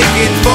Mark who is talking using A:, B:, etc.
A: make it